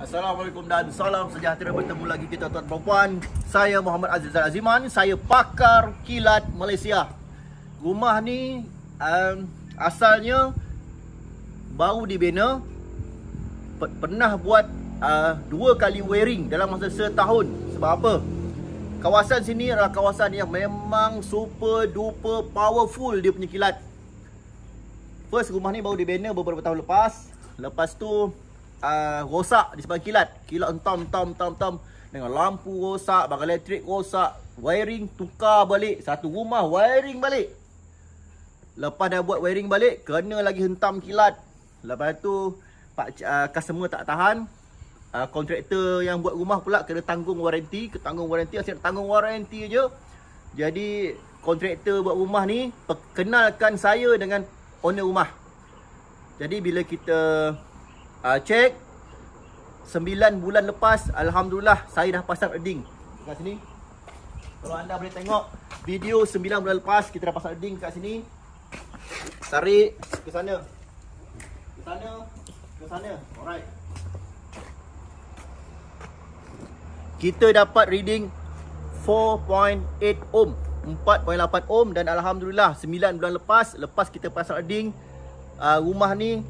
Assalamualaikum dan salam sejahtera bertemu lagi kita tuan perempuan. Saya Muhammad Aziz Aziman, saya pakar kilat Malaysia. Rumah ni um, asalnya baru dibina. Pernah buat uh, dua kali wearing dalam masa setahun. Sebab apa? Kawasan sini adalah kawasan yang memang super duper powerful dia punya kilat. First rumah ni baru dibina beberapa tahun lepas. Lepas tu uh, rosak di sebelah kilat. Kilat entam, entam, entam, entam. Dengan lampu rosak, bagai elektrik rosak. Wiring tukar balik. Satu rumah wiring balik. Lepas dah buat wiring balik, kena lagi hentam kilat. Lepas tu, pak uh, customer tak tahan uh, kontraktor yang buat rumah pula kena tanggung waranti, ketanggung waranti, asyik tanggung waranti je. Jadi kontraktor buat rumah ni perkenalkan saya dengan owner rumah. Jadi bila kita uh, check 9 bulan lepas alhamdulillah saya dah pasang earding kat sini. Kalau anda boleh tengok video 9 bulan lepas kita dah pasang earding kat sini. Tarik ke sana. Ke sana, ke sana. Alright. kita dapat reading 4.8 ohm 4.8 ohm dan Alhamdulillah 9 bulan lepas lepas kita pasang reading uh, rumah ni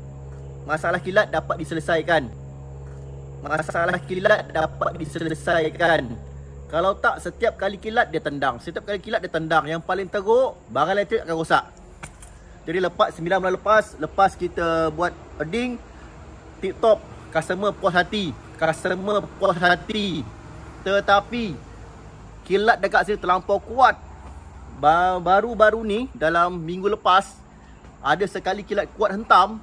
masalah kilat dapat diselesaikan. Masalah kilat dapat diselesaikan. Kalau tak setiap kali kilat dia tendang. Setiap kali kilat dia tendang yang paling teruk barang elektrik akan rosak. Jadi lepas 9 bulan lepas lepas kita buat reading tip top customer puas hati. Customer puas hati. Tetapi kilat dekat sini terlampau kuat. Baru-baru ni dalam minggu lepas ada sekali kilat kuat hentam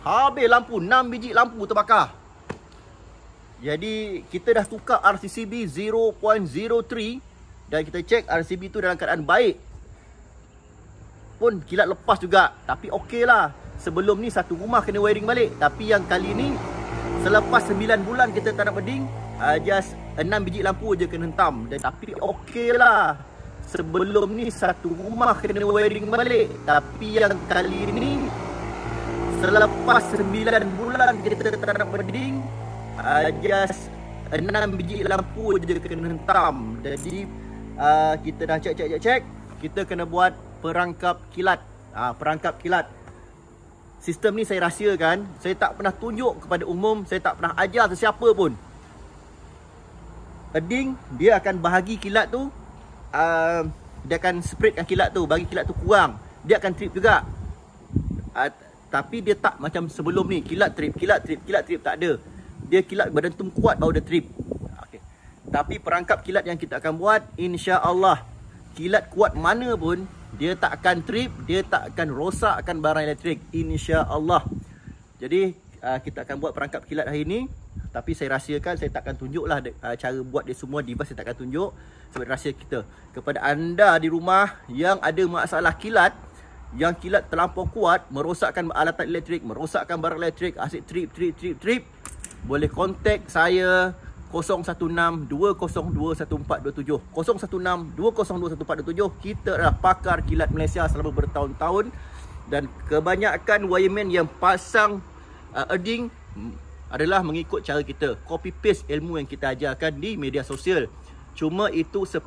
habis lampu 6 biji lampu terbakar. Jadi kita dah tukar RCCB 0.03 dan kita cek RCB tu dalam keadaan baik. Pun kilat lepas juga tapi okey lah. Sebelum ni satu rumah kena wiring balik tapi yang kali ni selepas 9 bulan kita tak nak beding uh, just 6 biji lampu je kena hentam dan tapi okey lah sebelum ni satu rumah kena wiring balik tapi yang kali ni selepas 9 bulan kita tak nak beding uh, just 6 biji lampu je kena hentam. Jadi uh, kita dah cek cek cek cek kita kena buat perangkap kilat. Uh, perangkap kilat. Sistem ni saya rahsiakan. Saya tak pernah tunjuk kepada umum Saya tak pernah ajar sesiapa pun. Earding dia akan bahagi kilat tu uh, dia akan spreadkan kilat tu bagi kilat tu kurang. Dia akan trip juga. Uh, tapi dia tak macam sebelum ni kilat trip kilat trip kilat trip tak ada. Dia kilat berdentum kuat baru dia trip. Okay. tapi perangkap kilat yang kita akan buat insya-Allah kilat kuat mana pun dia tak akan trip dia tak akan rosakkan barang elektrik. insya-Allah. Jadi uh, kita akan buat perangkap kilat hari ini tapi saya rahsiakan saya takkan tunjuklah uh, cara buat dia semua device saya takkan tunjuk. Sebab rahsia kita. Kepada anda di rumah yang ada masalah kilat yang kilat terlampau kuat merosakkan alatan elektrik merosakkan barang elektrik asyik trip trip trip trip boleh kontak saya 016-202-1427 016-202-1427 Kita adalah pakar kilat Malaysia selama bertahun-tahun. Dan kebanyakan wireman yang pasang uh, earding adalah mengikut cara kita. Copy paste ilmu yang kita ajarkan di media sosial. Cuma itu 10%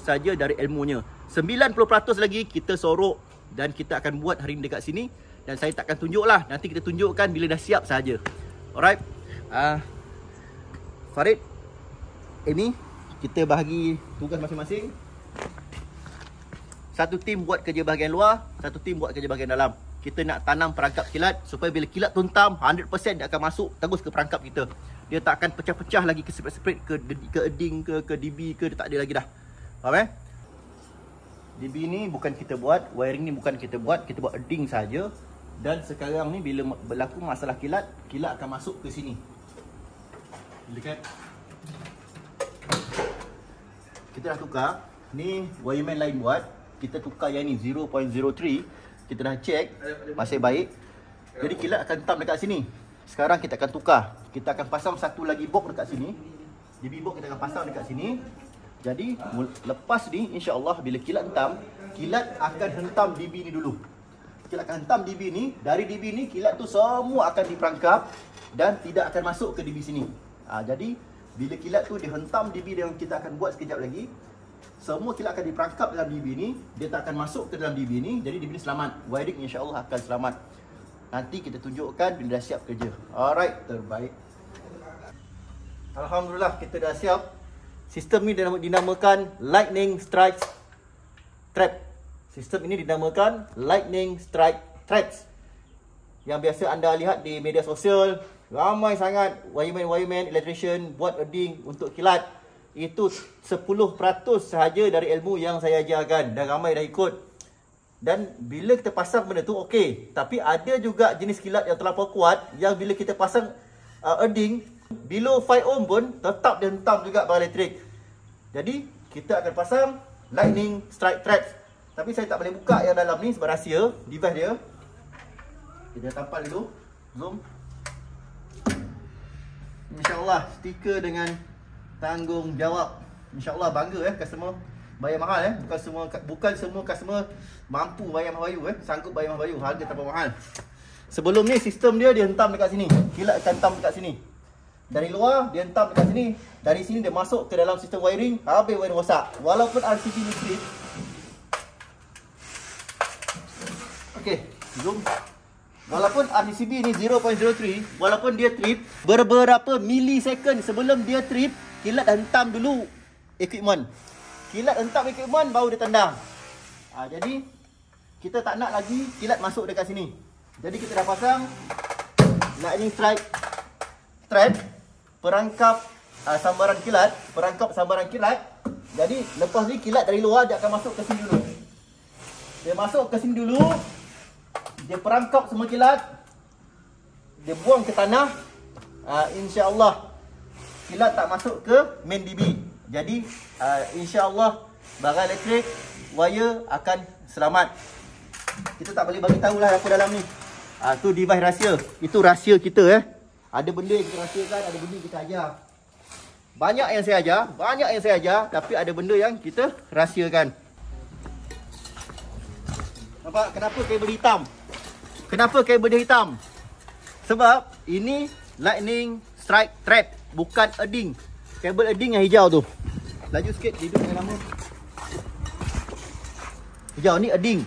saja dari ilmunya. 90% lagi kita sorok dan kita akan buat hari ini dekat sini. Dan saya takkan tunjuklah. Nanti kita tunjukkan bila dah siap saja. Alright? Uh, Farid ini kita bahagi tugas masing-masing. Satu tim buat kerja bahagian luar satu tim buat kerja bahagian dalam. Kita nak tanam perangkap kilat supaya bila kilat tuntam 100% dia akan masuk terus ke perangkap kita. Dia tak akan pecah-pecah lagi ke spread-spread ke ke eding ke ke DB ke dia tak ada lagi dah. Faham eh DB ni bukan kita buat wiring ni bukan kita buat kita buat eding saja dan sekarang ni bila berlaku masalah kilat kilat akan masuk ke sini dekat kita dah tukar ni wireman lain buat kita tukar yang ni 0.03 kita dah check masih baik. Jadi kilat akan tam dekat sini. Sekarang kita akan tukar. Kita akan pasang satu lagi box dekat sini. DB box kita akan pasang dekat sini. Jadi lepas ni insya-Allah bila kilat hentam, kilat akan hentam DB ni dulu. Kilat akan hentam DB ni, dari DB ni kilat tu semua akan diperangkap dan tidak akan masuk ke DB sini. Ha, jadi bila kilat tu dihentam DB yang kita akan buat sekejap lagi, semua kilat akan diperangkap dalam DB ni, dia tak akan masuk ke dalam DB ni, jadi DB ni selamat. Wiring insya-Allah akan selamat. Nanti kita tunjukkan bila dah siap kerja. Alright, terbaik. Alhamdulillah kita dah siap. Sistem ni dinamakan Lightning Strike Trap. Sistem ini dinamakan Lightning Strike Traps. Yang biasa anda lihat di media sosial, ramai sangat wireman-wireman, electrician buat earding untuk kilat. Itu 10% sahaja dari ilmu yang saya ajarkan dan ramai dah ikut. Dan bila kita pasang benda tu okey, tapi ada juga jenis kilat yang terlalu kuat yang bila kita pasang uh, earding below 5 ohm pun tetap dia hentam juga barang elektrik. Jadi kita akan pasang lightning strike traps. Tapi saya tak boleh buka yang dalam ni sebab rahsia device dia. Kita tampal dulu. Zoom. InsyaAllah stiker dengan tanggungjawab. InsyaAllah bangga eh customer bayar mahal eh. Bukan semua bukan semua customer mampu bayar mahal eh. Sanggup bayar mahal Harga tak mahal. Sebelum ni sistem dia dia hentam dekat sini. Kilat akan hentam dekat sini. Dari luar dia hentam dekat sini. Dari sini dia masuk ke dalam sistem wiring, habis wiring rosak. Walaupun RCB ni trip. Okey, zoom. Walaupun RCB ni 0.03, walaupun dia trip beberapa milisecond sebelum dia trip, kilat hentam dulu equipment. Kilat hentam equipment baru dia tendang. Ha, jadi kita tak nak lagi kilat masuk dekat sini. Jadi kita dah pasang lightning strike trap perangkap uh, sambaran kilat, perangkap sambaran kilat. Jadi lepas ni kilat dari luar dia akan masuk ke sini dulu. Dia masuk ke sini dulu. Dia perangkap semua kilat. Dia buang ke tanah. Uh, InsyaAllah kilat tak masuk ke main DB. Jadi uh, insyaAllah barang elektrik, wire akan selamat. Kita tak boleh bagi tahulah apa dalam ni. Ah uh, tu device rahsia. Itu rahsia kita eh. Ada benda yang kita rahsiakan, ada benda yang kita ajar. Banyak yang saya ajar, banyak yang saya ajar, tapi ada benda yang kita rahsiakan. Nampak kenapa kabel hitam? Kenapa kabel dia hitam? Sebab ini lightning strike trap, bukan earding. Kabel earding yang hijau tu. Laju sikit, hidup yang lama. Hijau ni earding.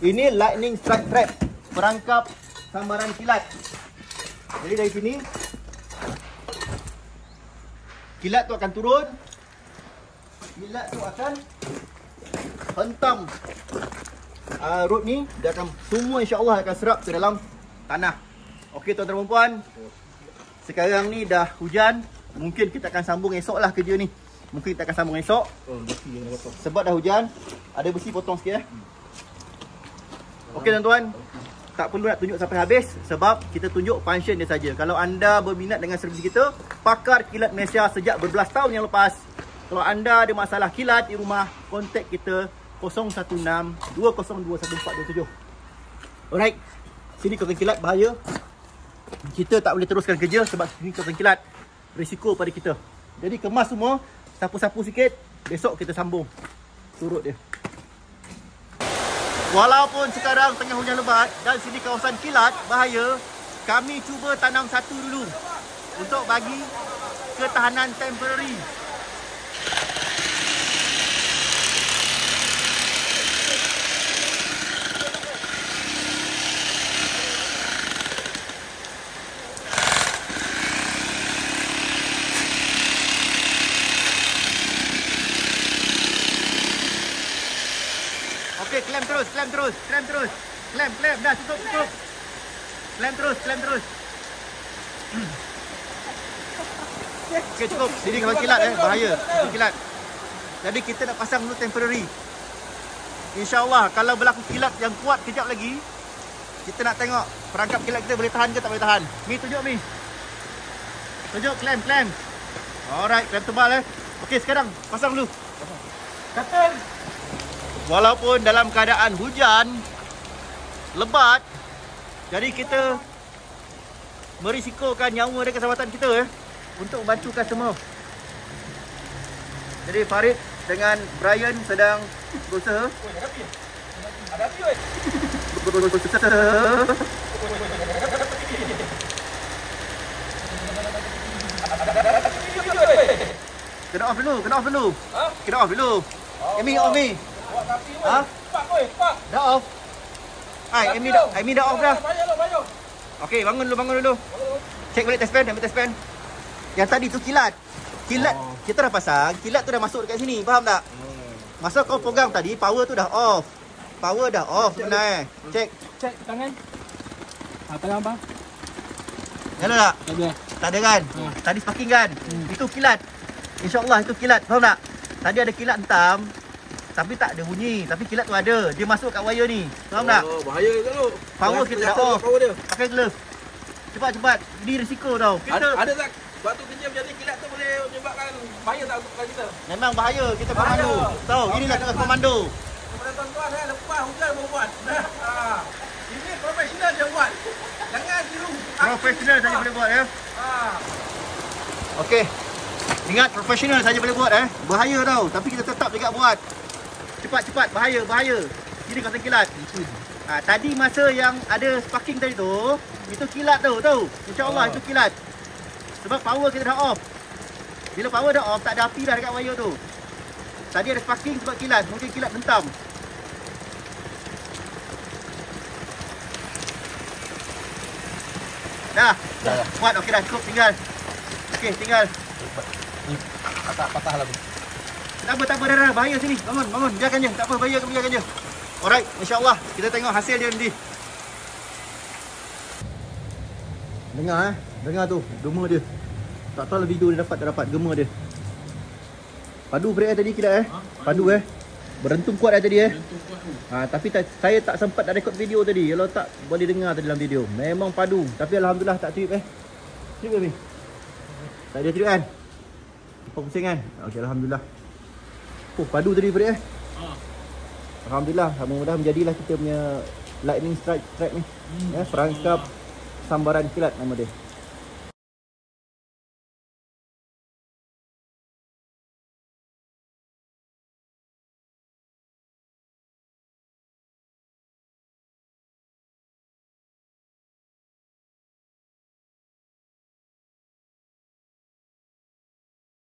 Ini lightning strike trap, perangkap sambaran kilat. Jadi dari sini kilat tu akan turun. Kilat tu akan hentam uh, road ni dia akan semua insya-Allah akan serap ke dalam tanah. Okey tuan-tuan dan puan. Sekarang ni dah hujan, mungkin kita akan sambung esoklah kerja ni. Mungkin kita akan sambung esok. Oh, Sebab dah hujan, ada besi potong sikit eh. Okey tuan-tuan tak perlu nak tunjuk sampai habis sebab kita tunjuk function dia saja. Kalau anda berminat dengan servis kita, pakar kilat Malaysia sejak berbelas tahun yang lepas. Kalau anda ada masalah kilat di rumah, kontak kita 016-202-1427. Alright, sini kau kilat bahaya. Kita tak boleh teruskan kerja sebab sini kau kilat. Risiko pada kita. Jadi kemas semua, sapu-sapu sikit, besok kita sambung. Turut dia. Walaupun sekarang tengah hujan lebat dan sini kawasan kilat bahaya, kami cuba tanam satu dulu untuk bagi ketahanan temporary. Terus, klem terus, klem terus. Klem, klem, dah cukup, cukup. Klem terus, klem terus. Okey, cukup. Sini kalau kilat eh, bahaya. Sini kilat. Jadi kita nak pasang dulu temporary. InsyaAllah kalau berlaku kilat yang kuat kejap lagi, kita nak tengok perangkap kilat kita boleh tahan ke tak boleh tahan. Mi tunjuk Mi. Tunjuk klem, klem. Alright, klem tebal eh. Okey, sekarang pasang dulu. Kapten walaupun dalam keadaan hujan lebat jadi kita merisikokan nyawa dan keselamatan kita eh, untuk membantu customer jadi Farid dengan Brian sedang berusaha ada api ada api Kena off dulu, kena off dulu. Ha? Kena off dulu. Amy off ni. Ha? Cepat boy, cepat. Dah off. Hai, Amy dah Amy dah off dah. Bayar lu, bayar. Okey, bangun dulu, bangun dulu. Cek balik test pen, ambil test pen. Yang tadi tu kilat. Kilat Oh. kita dah pasang, kilat tu dah masuk dekat sini, faham tak? Masa kau pegang tadi, power tu dah off. Power dah off sebenarnya. Cek. Cek tangan. Ha, tangan bang. Ada tak? Tak ada. Tak ada kan? Hmm. Tadi sparking kan? Hmm. Itu kilat. InsyaAllah itu kilat. Faham tak? Tadi ada kilat hitam. Tapi tak ada bunyi. Tapi kilat tu ada. Dia masuk kat wire ni. Faham tak? Oh, bahaya ke tu? Power kita dah off. Power dia. Pakai glove. Cepat cepat. Ini risiko tau. Kita Ada, ada tak? Batu kejam jadi kilat tu boleh menyebabkan bahaya tak untuk kita? memang bahaya kita Bahaya. komando. Tahu, inilah tugas komando. Kepada tuan-tuan eh, lepas hujan baru buat. Ha. Ini profesional dia buat. Jangan tiru. Profesional saja boleh buat ya. Ha. Okey. Ingat profesional saja boleh buat eh. Bahaya tau, tapi kita tetap juga buat. Cepat cepat, bahaya, bahaya. Ini kawasan kilat. Ha, tadi masa yang ada sparking tadi tu, itu kilat tu, tahu. Insya-Allah Oh. itu kilat. Sebab power kita dah off. Bila power dah off, tak ada api dah dekat wire tu. Tadi ada sparking sebab kilat, mungkin kilat bentam. Dah. Dah. Buat okey dah cukup tinggal. Okey, tinggal. Patah-patah lah tu. Tak apa, tak apa, dah, bahaya sini. Bangun, bangun. Biarkan je. Tak apa, bahaya, biarkan je. Alright, insyaAllah. Kita tengok hasil dia nanti. Dengar eh. Dengar tu. Gema dia. Tak tahu lah video dia dapat tak dapat. Gema dia. Padu break eh tadi kita eh. Padu eh. Berentung kuat eh tadi eh. Ha, tapi tak, saya tak sempat nak rekod video tadi. Kalau tak boleh dengar tadi dalam video. Memang padu. Tapi Alhamdulillah tak trip eh. Trip ke Min? Tak ada trip kan? Apa pusing kan? Okey Alhamdulillah. Oh padu tadi break eh. Alhamdulillah. Mudah-mudahan menjadilah kita punya lightning strike strike ni. Ya, perangkap sambaran kilat nama dia.